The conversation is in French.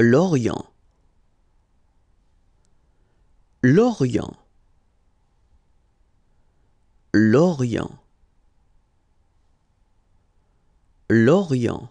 Lorient. Lorient. Lorient. Lorient.